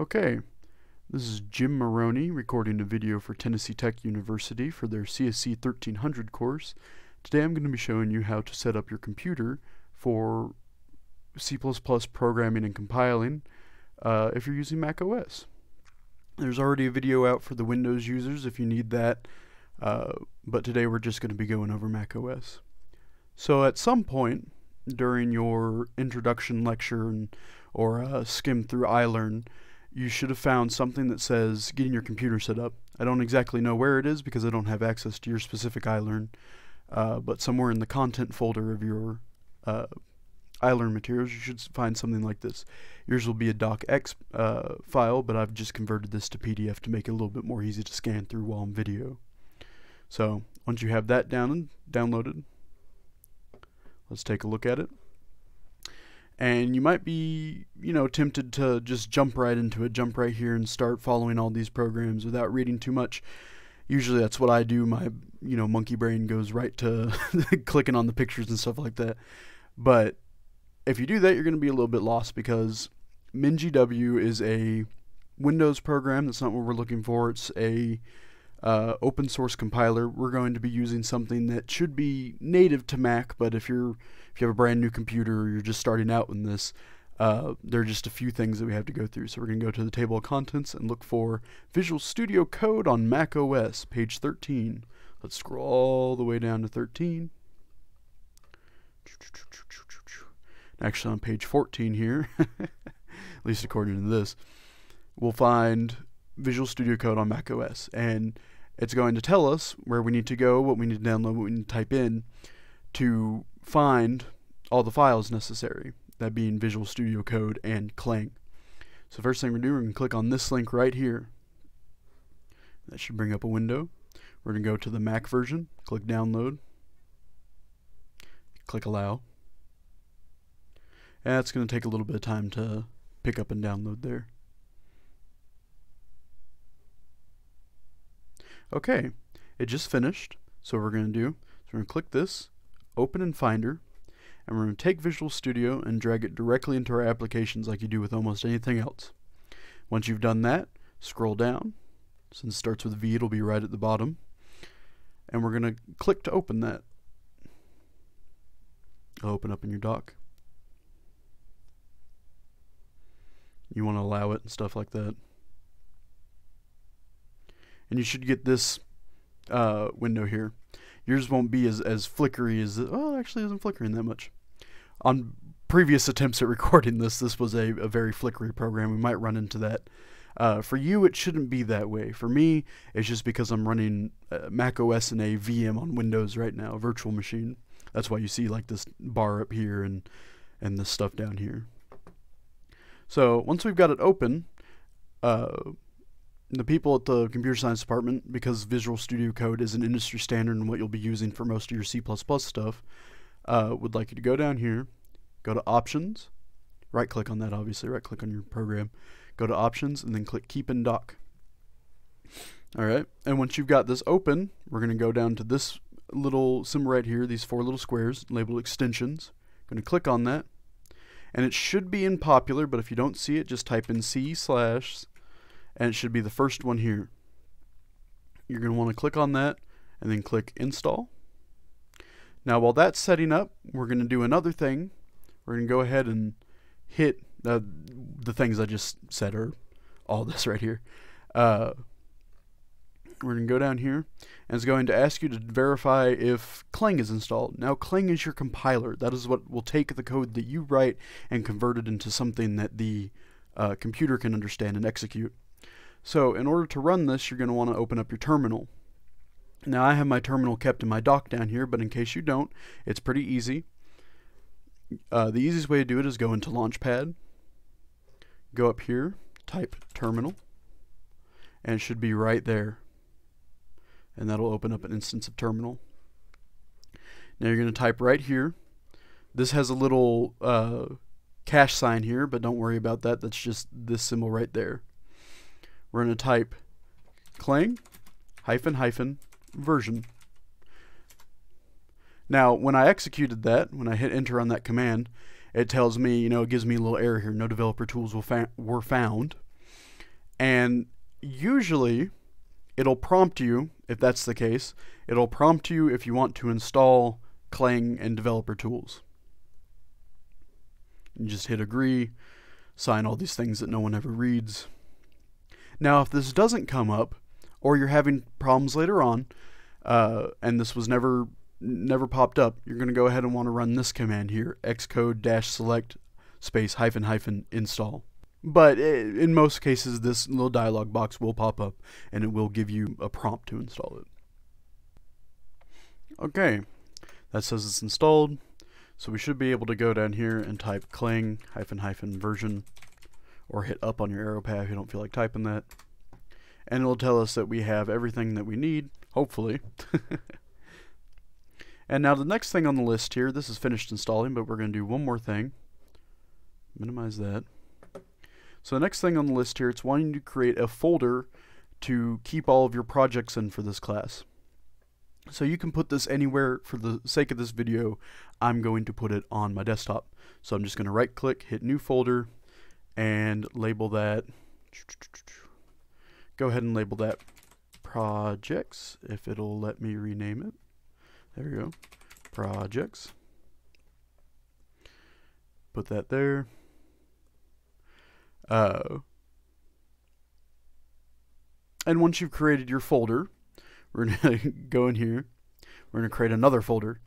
Okay, this is Jim Maroney recording a video for Tennessee Tech University for their CSC 1300 course. Today I'm going to be showing you how to set up your computer for C++ programming and compiling uh, if you're using Mac OS. There's already a video out for the Windows users if you need that, uh, but today we're just going to be going over Mac OS. So at some point during your introduction lecture and, or uh, skim through iLearn, you should have found something that says getting your computer set up. I don't exactly know where it is because I don't have access to your specific iLearn, uh, but somewhere in the content folder of your uh, iLearn materials, you should find something like this. Yours will be a docx uh, file, but I've just converted this to PDF to make it a little bit more easy to scan through while I'm video. So once you have that down and downloaded, let's take a look at it and you might be you know tempted to just jump right into it jump right here and start following all these programs without reading too much. Usually that's what i do. My you know monkey brain goes right to clicking on the pictures and stuff like that. But if you do that you're going to be a little bit lost because mingw is a windows program. That's not what we're looking for. It's a uh, open source compiler we're going to be using something that should be native to mac but if you're if you have a brand new computer or you're just starting out in this, uh, there are just a few things that we have to go through. So we're going to go to the table of contents and look for Visual Studio Code on Mac OS, page 13. Let's scroll all the way down to 13. Actually, on page 14 here, at least according to this, we'll find Visual Studio Code on Mac OS. And it's going to tell us where we need to go, what we need to download, what we need to type in to find all the files necessary, that being Visual Studio Code and Clang. So first thing we're doing, we're going to click on this link right here. That should bring up a window. We're going to go to the Mac version, click download, click allow. And that's going to take a little bit of time to pick up and download there. Okay, it just finished. So what we're going to do is we're going to click this, open in Finder, and we're going to take Visual Studio and drag it directly into our applications like you do with almost anything else. Once you've done that, scroll down. Since it starts with V, it'll be right at the bottom. And we're going to click to open that. It'll open up in your dock. You want to allow it and stuff like that. And you should get this uh, window here. Yours won't be as, as flickery as, oh, actually isn't flickering that much. On previous attempts at recording this, this was a, a very flickery program. We might run into that. Uh, for you, it shouldn't be that way. For me, it's just because I'm running uh, Mac OS and a VM on Windows right now, a virtual machine. That's why you see like this bar up here and, and this stuff down here. So once we've got it open, uh, the people at the computer science department, because Visual Studio Code is an industry standard and what you'll be using for most of your C++ stuff, uh, would like you to go down here, go to Options, right click on that obviously, right click on your program, go to Options, and then click Keep in Dock. Alright, and once you've got this open, we're going to go down to this little symbol right here, these four little squares labeled extensions. Going to click on that, and it should be in popular, but if you don't see it, just type in C slash and it should be the first one here. You're going to want to click on that and then click install. Now while that's setting up, we're going to do another thing. We're going to go ahead and hit uh, the things I just said are all this right here. Uh, we're going to go down here and it's going to ask you to verify if Clang is installed. Now Clang is your compiler. That is what will take the code that you write and convert it into something that the uh, computer can understand and execute. So in order to run this, you're going to want to open up your terminal. Now I have my terminal kept in my dock down here, but in case you don't, it's pretty easy. Uh, the easiest way to do it is go into Launchpad, go up here, type terminal, and it should be right there. And that'll open up an instance of terminal. Now you're going to type right here. This has a little uh, cash sign here, but don't worry about that. That's just this symbol right there we're going to type clang hyphen hyphen version. Now, when I executed that, when I hit enter on that command, it tells me, you know, it gives me a little error here. No developer tools were found. And usually it'll prompt you, if that's the case, it'll prompt you if you want to install Clang and developer tools. You just hit agree, sign all these things that no one ever reads. Now, if this doesn't come up, or you're having problems later on, uh, and this was never never popped up, you're going to go ahead and want to run this command here: xcode dash select space hyphen hyphen install. But in most cases, this little dialog box will pop up, and it will give you a prompt to install it. Okay, that says it's installed. So we should be able to go down here and type clang hyphen hyphen version or hit up on your arrow pad if you don't feel like typing that. And it'll tell us that we have everything that we need, hopefully. and now the next thing on the list here, this is finished installing, but we're going to do one more thing. Minimize that. So the next thing on the list here, it's wanting to create a folder to keep all of your projects in for this class. So you can put this anywhere for the sake of this video. I'm going to put it on my desktop. So I'm just going to right click, hit new folder, and label that. Go ahead and label that projects if it'll let me rename it. There we go. Projects. Put that there. Uh, and once you've created your folder, we're to go in here. We're to create another folder.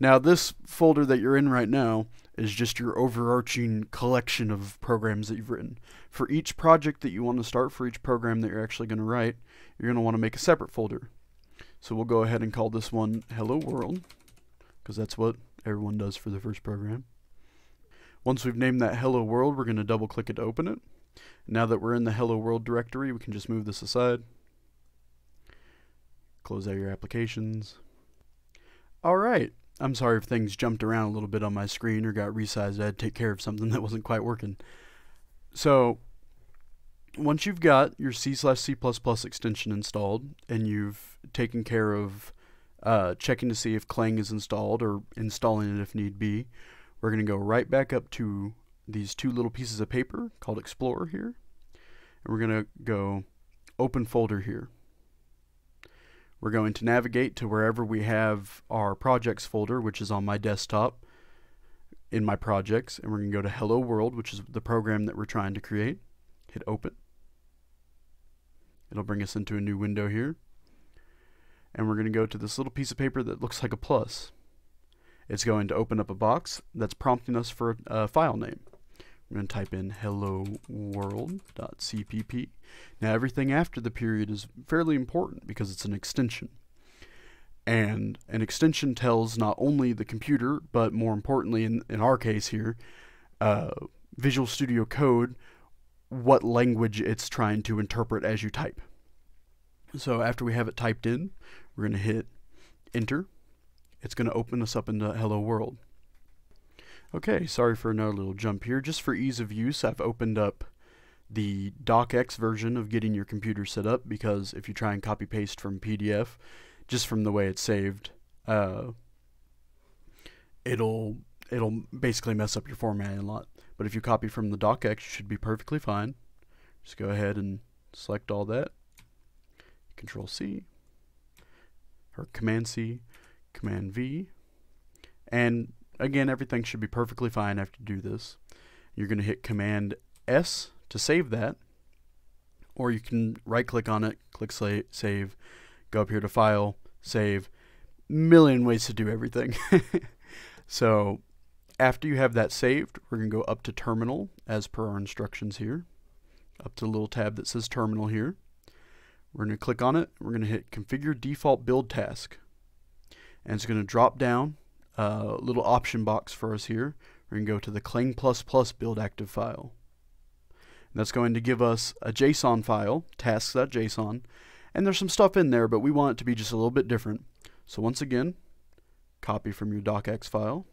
Now, this folder that you're in right now is just your overarching collection of programs that you've written. For each project that you want to start, for each program that you're actually going to write, you're going to want to make a separate folder. So we'll go ahead and call this one Hello World, because that's what everyone does for the first program. Once we've named that Hello World, we're going to double click it to open it. Now that we're in the Hello World directory, we can just move this aside. Close out your applications. All right. I'm sorry if things jumped around a little bit on my screen or got resized. I had to take care of something that wasn't quite working. So once you've got your C slash C++ extension installed and you've taken care of uh, checking to see if Clang is installed or installing it if need be, we're going to go right back up to these two little pieces of paper called Explorer here. And we're going to go open folder here. We're going to navigate to wherever we have our projects folder, which is on my desktop in my projects, and we're going to go to Hello World, which is the program that we're trying to create. Hit open. It'll bring us into a new window here. And we're going to go to this little piece of paper that looks like a plus. It's going to open up a box that's prompting us for a file name. We're going to type in hello world.cpp. Now everything after the period is fairly important because it's an extension. And an extension tells not only the computer, but more importantly in, in our case here, uh, Visual Studio Code, what language it's trying to interpret as you type. So after we have it typed in, we're going to hit enter. It's going to open us up into Hello World. Okay, sorry for another little jump here. Just for ease of use, I've opened up the DocX version of getting your computer set up because if you try and copy paste from PDF, just from the way it's saved, uh, it'll it'll basically mess up your formatting a lot. But if you copy from the DocX, you should be perfectly fine. Just go ahead and select all that. Control C or Command C, Command V, and Again, everything should be perfectly fine after you do this. You're going to hit Command S to save that, or you can right click on it, click save, go up here to File, Save. Million ways to do everything. so after you have that saved, we're going to go up to Terminal as per our instructions here. Up to the little tab that says Terminal here. We're going to click on it. We're going to hit Configure Default Build Task. And it's going to drop down uh, little option box for us here. We're going to go to the Clang++ build active file. That's going to give us a JSON file, tasks.json, and there's some stuff in there, but we want it to be just a little bit different. So once again, copy from your docx file.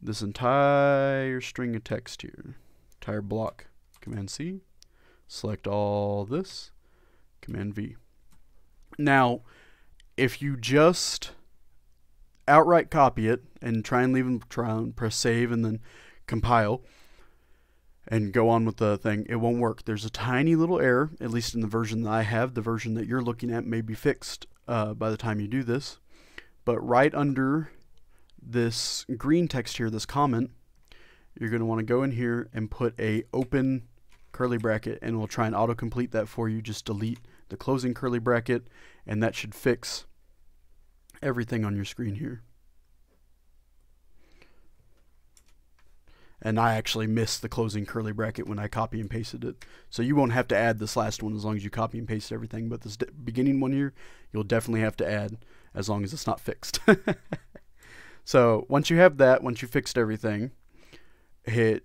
This entire string of text here, entire block, Command C, select all this, Command V. Now, if you just outright copy it and try and leave them try and press save and then compile and go on with the thing, it won't work. There's a tiny little error, at least in the version that I have. The version that you're looking at may be fixed uh, by the time you do this. But right under this green text here, this comment, you're going to want to go in here and put a open curly bracket and we'll try and autocomplete that for you. Just delete the closing curly bracket and that should fix everything on your screen here. And I actually missed the closing curly bracket when I copy and pasted it. So you won't have to add this last one as long as you copy and paste everything, but this beginning one here, you'll definitely have to add as long as it's not fixed. so once you have that, once you fixed everything, hit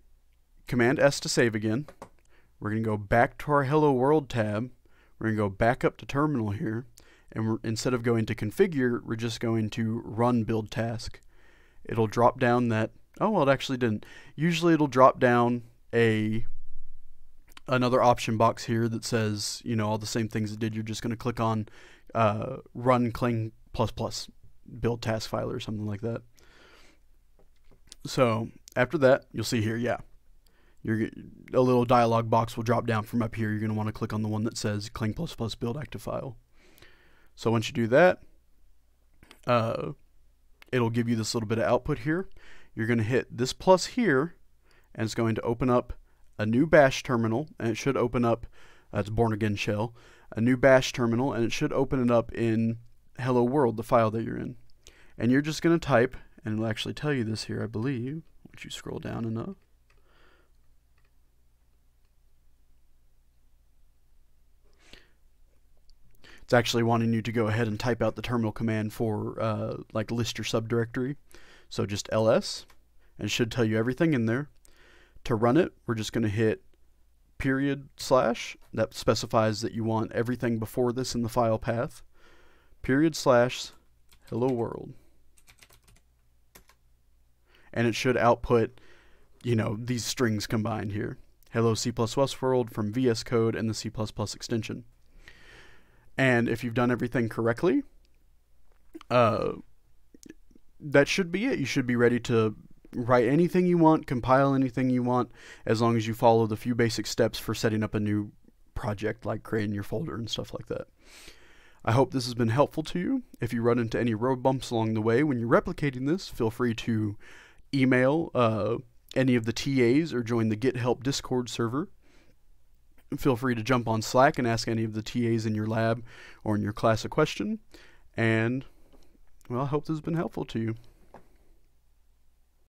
Command S to save again. We're going to go back to our Hello World tab. We're going to go back up to terminal here. And instead of going to configure, we're just going to run build task. It'll drop down that Oh well, it actually didn't. Usually it'll drop down a another option box here that says you know all the same things it did. You're just going to click on uh, run clang plus plus build task file or something like that. So after that, you'll see here, yeah, you're a little dialog box will drop down from up here. You're going to want to click on the one that says clang plus plus build active file. So once you do that, uh, it'll give you this little bit of output here you're going to hit this plus here, and it's going to open up a new bash terminal, and it should open up, that's uh, Bourne again shell, a new bash terminal, and it should open it up in hello world, the file that you're in. And you're just going to type, and it'll actually tell you this here, I believe, once you scroll down enough. It's actually wanting you to go ahead and type out the terminal command for uh, like list your subdirectory. So just ls, and should tell you everything in there. To run it, we're just going to hit period slash. That specifies that you want everything before this in the file path. Period slash hello world. And it should output, you know, these strings combined here. Hello C++ world from VS Code and the C++ extension. And if you've done everything correctly, uh, that should be it. You should be ready to write anything you want, compile anything you want, as long as you follow the few basic steps for setting up a new project, like creating your folder and stuff like that. I hope this has been helpful to you. If you run into any road bumps along the way when you're replicating this, feel free to email uh, any of the TAs or join the Get Help Discord server. Feel free to jump on Slack and ask any of the TAs in your lab or in your class a question. And well, I hope this has been helpful to you.